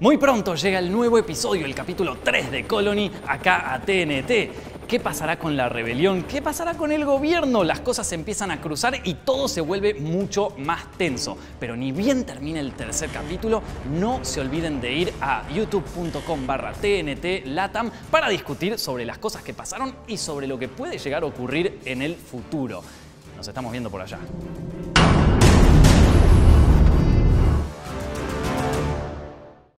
Muy pronto llega el nuevo episodio, el capítulo 3 de Colony, acá a TNT. ¿Qué pasará con la rebelión? ¿Qué pasará con el gobierno? Las cosas se empiezan a cruzar y todo se vuelve mucho más tenso. Pero ni bien termina el tercer capítulo, no se olviden de ir a youtube.com barra TNT Latam para discutir sobre las cosas que pasaron y sobre lo que puede llegar a ocurrir en el futuro. Nos estamos viendo por allá.